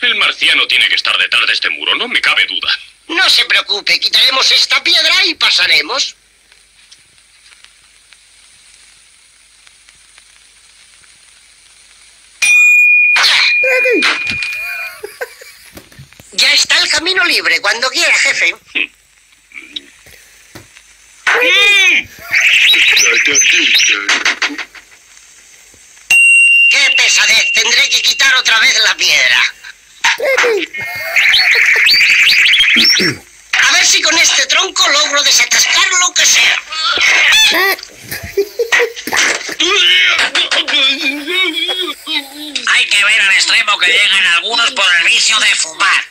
El marciano tiene que estar detrás de este muro, no me cabe duda. No se preocupe, quitaremos esta piedra y pasaremos. Ya está el camino libre, cuando quiera, jefe. ¡Qué pesadez! Tendré que quitar otra vez la piedra. A ver si con este tronco logro desatascar lo que sea. Hay que ver al extremo que llegan algunos por el vicio de fumar.